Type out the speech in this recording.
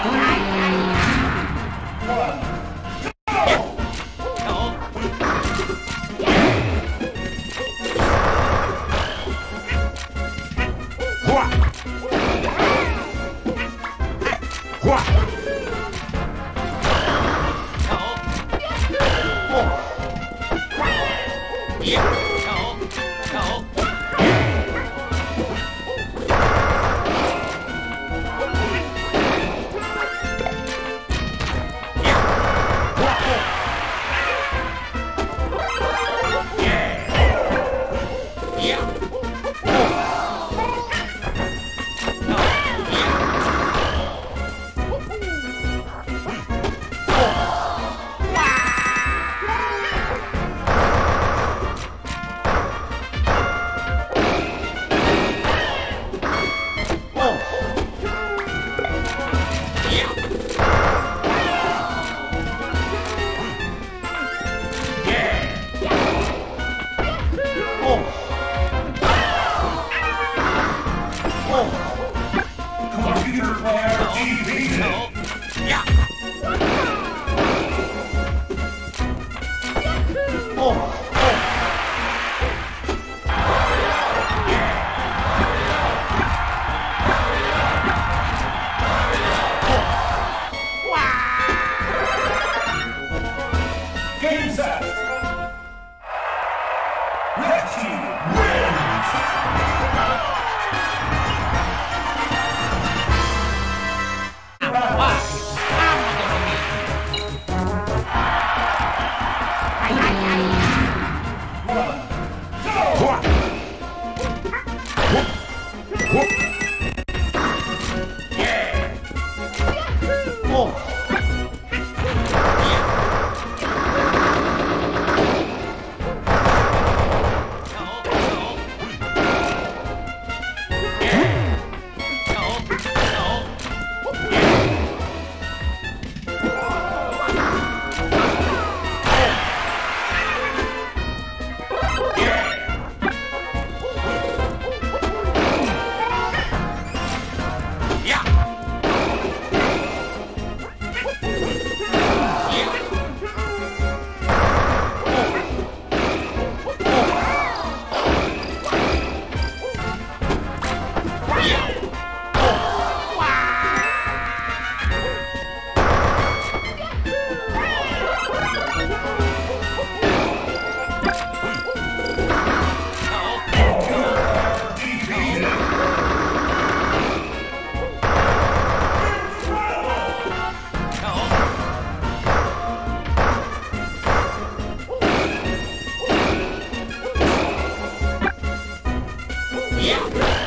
Computer Team wins. Yeah.